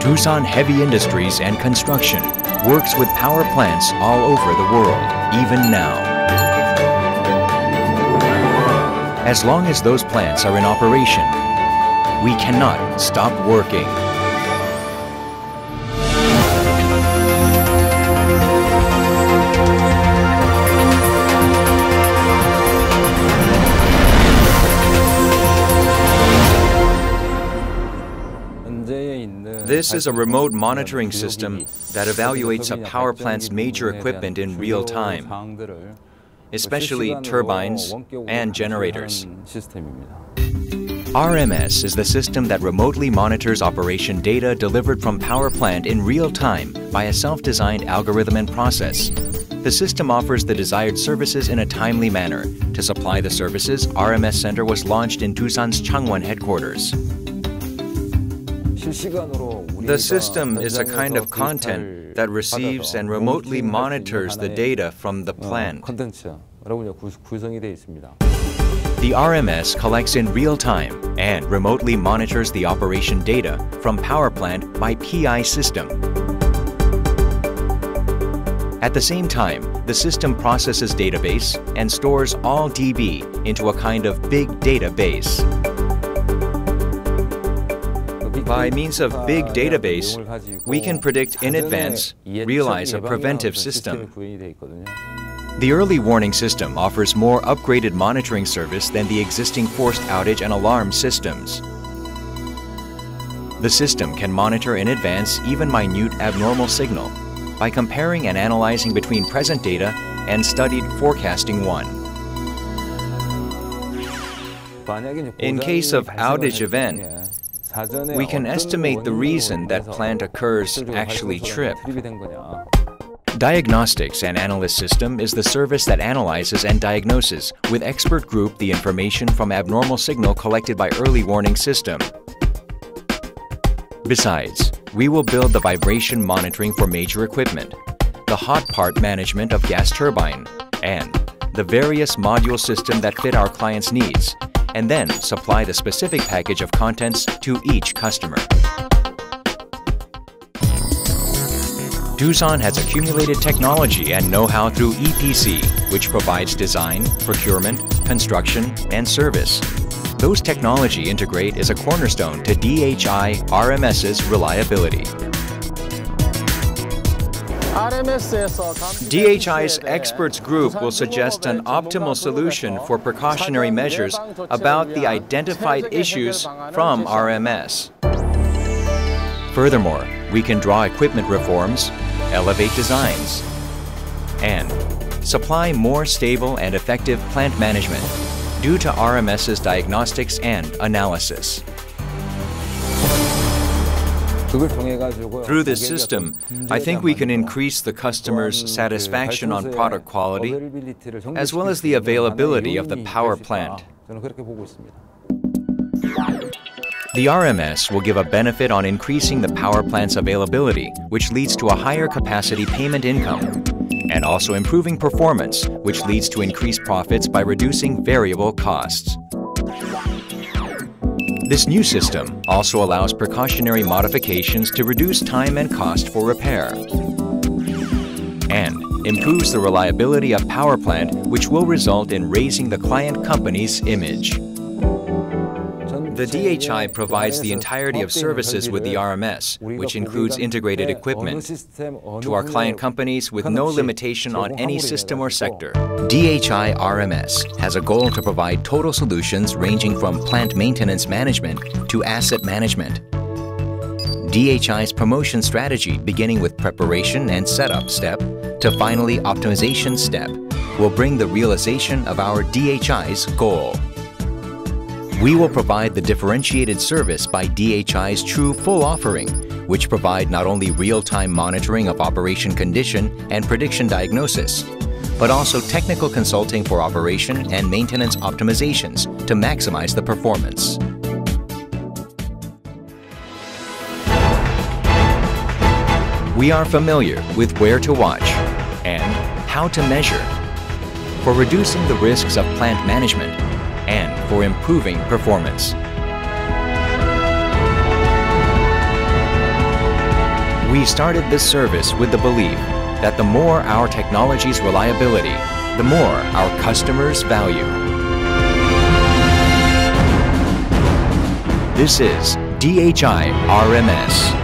Doosan Heavy Industries and Construction works with power plants all over the world, even now. As long as those plants are in operation, we cannot stop working. This is a remote monitoring system that evaluates a power plant's major equipment in real time, especially turbines and generators. RMS is the system that remotely monitors operation data delivered from power plant in real time by a self-designed algorithm and process. The system offers the desired services in a timely manner. To supply the services, RMS Center was launched in Doosan's Changwon headquarters. The system is a kind of content that receives and remotely monitors the data from the plant. The RMS collects in real time and remotely monitors the operation data from power plant by PI system. At the same time, the system processes database and stores all DB into a kind of big database. By means of big database, we can predict in advance, realize a preventive system. The early warning system offers more upgraded monitoring service than the existing forced outage and alarm systems. The system can monitor in advance even minute abnormal signal by comparing and analyzing between present data and studied forecasting one. In case of outage event, we can estimate the reason that plant occurs actually trip. Diagnostics and Analyst System is the service that analyzes and diagnoses with expert group the information from abnormal signal collected by early warning system. Besides, we will build the vibration monitoring for major equipment, the hot part management of gas turbine, and the various module system that fit our client's needs and then supply the specific package of contents to each customer. Doosan has accumulated technology and know-how through EPC, which provides design, procurement, construction, and service. Those technology integrate is a cornerstone to DHI RMS's reliability. DHI's experts group will suggest an optimal solution for precautionary measures about the identified issues from RMS. Furthermore, we can draw equipment reforms, elevate designs, and supply more stable and effective plant management due to RMS's diagnostics and analysis. Through this system, I think we can increase the customer's satisfaction on product quality as well as the availability of the power plant. The RMS will give a benefit on increasing the power plant's availability, which leads to a higher capacity payment income, and also improving performance, which leads to increased profits by reducing variable costs. This new system also allows precautionary modifications to reduce time and cost for repair and improves the reliability of power plant which will result in raising the client company's image. The DHI provides the entirety of services with the RMS, which includes integrated equipment, to our client companies with no limitation on any system or sector. DHI RMS has a goal to provide total solutions ranging from plant maintenance management to asset management. DHI's promotion strategy, beginning with preparation and setup step to finally optimization step, will bring the realization of our DHI's goal. We will provide the differentiated service by DHI's true full offering, which provide not only real-time monitoring of operation condition and prediction diagnosis, but also technical consulting for operation and maintenance optimizations to maximize the performance. We are familiar with where to watch and how to measure for reducing the risks of plant management and for improving performance. We started this service with the belief that the more our technology's reliability, the more our customers value. This is DHI RMS.